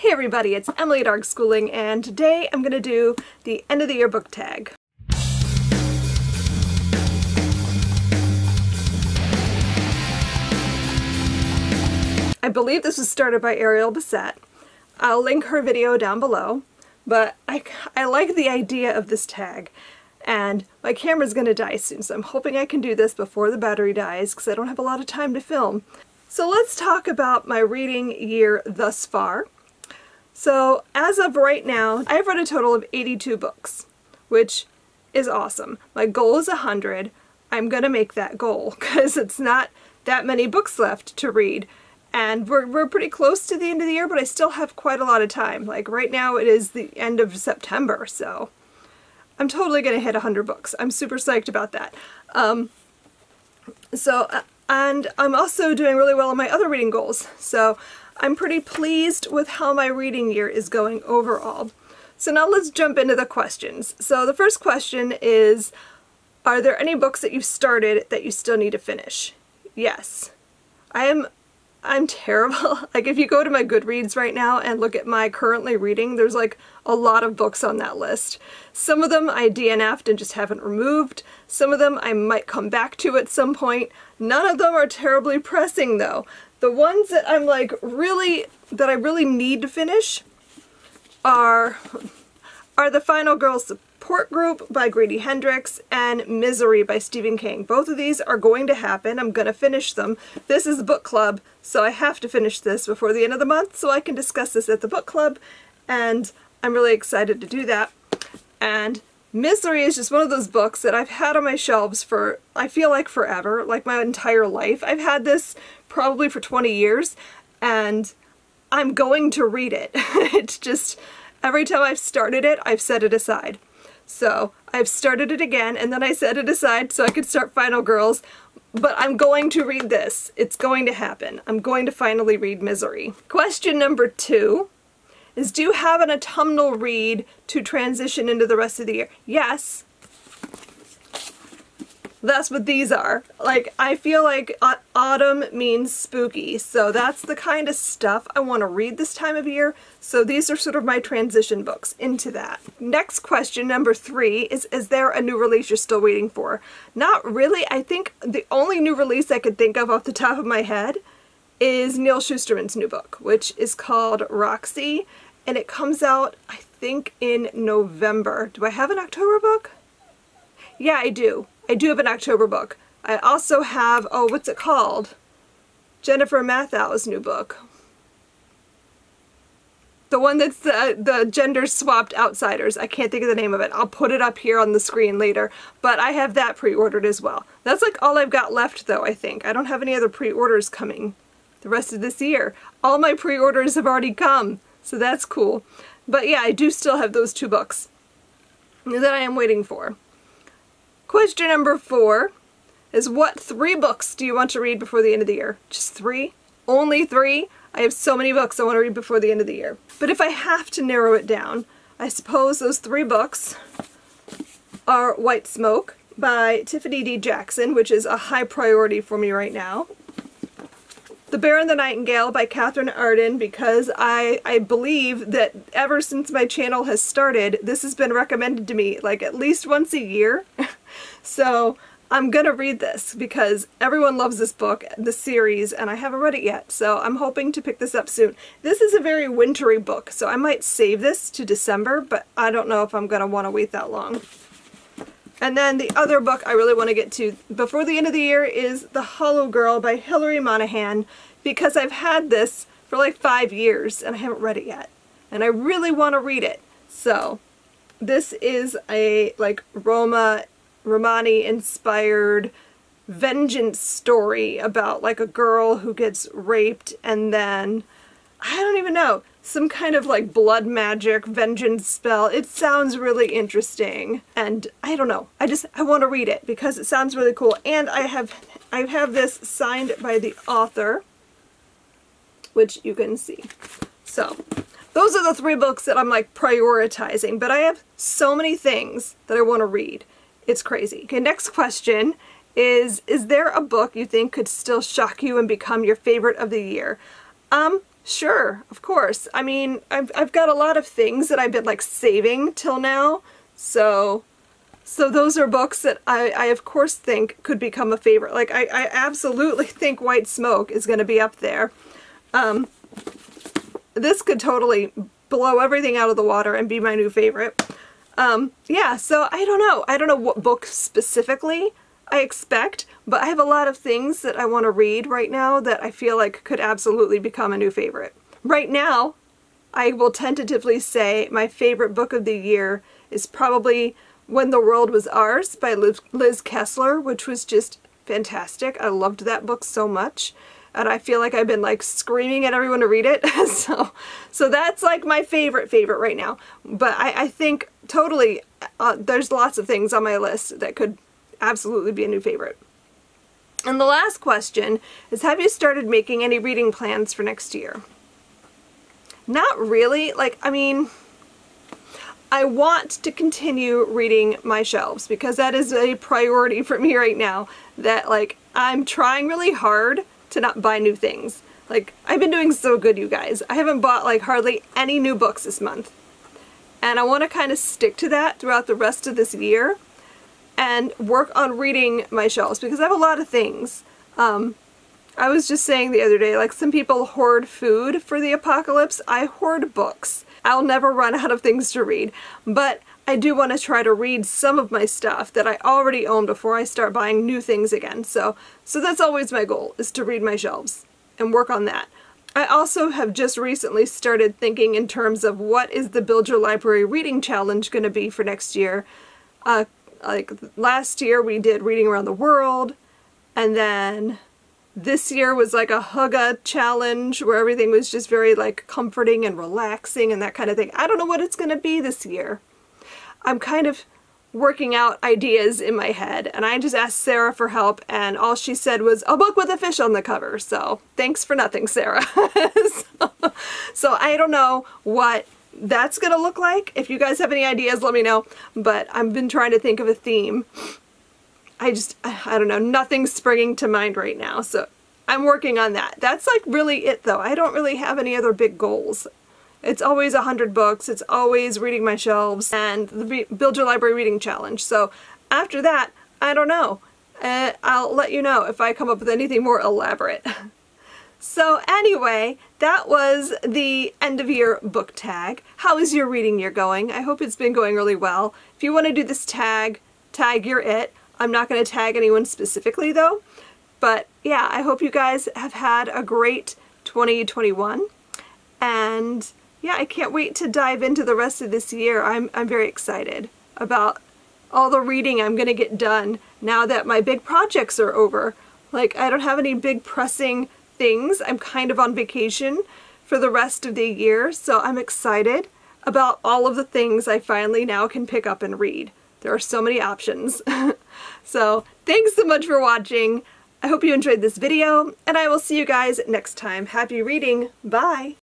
Hey everybody, it's Emily at ARRRGH! Schooling and today I'm going to do the end of the year book tag. I believe this was started by Ariel Bissett. I'll link her video down below, but I, I like the idea of this tag and my camera's going to die soon so I'm hoping I can do this before the battery dies because I don't have a lot of time to film. So let's talk about my reading year thus far. So as of right now, I've read a total of 82 books, which is awesome. My goal is 100. I'm going to make that goal because it's not that many books left to read. And we're, we're pretty close to the end of the year, but I still have quite a lot of time. Like right now it is the end of September, so I'm totally going to hit 100 books. I'm super psyched about that. Um, so, uh, and I'm also doing really well on my other reading goals. So I'm pretty pleased with how my reading year is going overall. So now let's jump into the questions. So the first question is, are there any books that you've started that you still need to finish? Yes. I am I'm terrible. like if you go to my Goodreads right now and look at my currently reading, there's like a lot of books on that list. Some of them I DNF'd and just haven't removed. Some of them I might come back to at some point. None of them are terribly pressing though. The ones that I'm like really, that I really need to finish are, are The Final Girl Support Group by Grady Hendrix and Misery by Stephen King. Both of these are going to happen. I'm going to finish them. This is a book club, so I have to finish this before the end of the month so I can discuss this at the book club, and I'm really excited to do that. And Misery is just one of those books that I've had on my shelves for, I feel like forever, like my entire life. I've had this probably for 20 years, and I'm going to read it. it's just, every time I've started it, I've set it aside. So I've started it again, and then I set it aside so I could start Final Girls, but I'm going to read this. It's going to happen. I'm going to finally read Misery. Question number two is do you have an autumnal read to transition into the rest of the year? Yes, that's what these are. Like, I feel like autumn means spooky, so that's the kind of stuff I want to read this time of year, so these are sort of my transition books into that. Next question, number three, is is there a new release you're still waiting for? Not really. I think the only new release I could think of off the top of my head is Neal Shusterman's new book, which is called Roxy, and it comes out, I think, in November. Do I have an October book? Yeah, I do. I do have an October book. I also have, oh, what's it called? Jennifer Mathieu's new book. The one that's the, the gender swapped outsiders. I can't think of the name of it. I'll put it up here on the screen later. But I have that pre-ordered as well. That's like all I've got left though, I think. I don't have any other pre-orders coming the rest of this year. All my pre-orders have already come. So that's cool. But yeah, I do still have those two books that I am waiting for. Question number four is what three books do you want to read before the end of the year? Just three? Only three? I have so many books I want to read before the end of the year. But if I have to narrow it down, I suppose those three books are White Smoke by Tiffany D. Jackson, which is a high priority for me right now. The Bear and the Nightingale by Katherine Arden because I, I believe that ever since my channel has started, this has been recommended to me like at least once a year. so I'm gonna read this because everyone loves this book, the series, and I haven't read it yet, so I'm hoping to pick this up soon. This is a very wintry book, so I might save this to December, but I don't know if I'm gonna want to wait that long. And then the other book I really want to get to before the end of the year is The Hollow Girl by Hillary Monahan because I've had this for like five years and I haven't read it yet. And I really want to read it. So this is a like Roma Romani inspired vengeance story about like a girl who gets raped and then I don't even know some kind of like blood magic vengeance spell. It sounds really interesting and I don't know. I just I want to read it because it sounds really cool and I have I have this signed by the author which you can see. So those are the three books that I'm like prioritizing but I have so many things that I want to read. It's crazy. Okay, next question is is there a book you think could still shock you and become your favorite of the year? Um, Sure, of course. I mean, I've, I've got a lot of things that I've been like saving till now, so so those are books that I, I of course think could become a favorite. Like I, I absolutely think White Smoke is going to be up there. Um, this could totally blow everything out of the water and be my new favorite. Um, yeah, so I don't know. I don't know what book specifically I expect, but I have a lot of things that I want to read right now that I feel like could absolutely become a new favorite. Right now, I will tentatively say my favorite book of the year is probably When the World Was Ours by Liz Kessler, which was just fantastic. I loved that book so much and I feel like I've been like screaming at everyone to read it. so, so that's like my favorite favorite right now. But I, I think totally uh, there's lots of things on my list that could absolutely be a new favorite. And the last question is have you started making any reading plans for next year? Not really. Like, I mean, I want to continue reading my shelves because that is a priority for me right now. That like I'm trying really hard to not buy new things. Like, I've been doing so good, you guys. I haven't bought like hardly any new books this month. And I want to kind of stick to that throughout the rest of this year and work on reading my shelves because I have a lot of things. Um, I was just saying the other day, like some people hoard food for the apocalypse. I hoard books. I'll never run out of things to read. But I do want to try to read some of my stuff that I already own before I start buying new things again. So, so that's always my goal, is to read my shelves and work on that. I also have just recently started thinking in terms of what is the Build Your Library Reading Challenge going to be for next year. Uh, like last year we did Reading Around the World, and then this year was like a hygge challenge where everything was just very like comforting and relaxing and that kind of thing. I don't know what it's going to be this year. I'm kind of working out ideas in my head and I just asked Sarah for help and all she said was a book with a fish on the cover. So thanks for nothing Sarah. So, so, I don't know what that's gonna look like. If you guys have any ideas let me know but I've been trying to think of a theme. I just I don't know. Nothing's springing to mind right now so I'm working on that. That's like really it though. I don't really have any other big goals it's always a hundred books. It's always reading my shelves and the Build Your Library Reading Challenge. So after that, I don't know. Uh, I'll let you know if I come up with anything more elaborate. so anyway, that was the end of year book tag. How is your reading year going? I hope it's been going really well. If you want to do this tag, tag your it. I'm not going to tag anyone specifically though. But yeah, I hope you guys have had a great 2021 and yeah, I can't wait to dive into the rest of this year. I'm, I'm very excited about all the reading I'm going to get done now that my big projects are over. Like, I don't have any big pressing things. I'm kind of on vacation for the rest of the year, so I'm excited about all of the things I finally now can pick up and read. There are so many options. so, thanks so much for watching. I hope you enjoyed this video, and I will see you guys next time. Happy reading. Bye!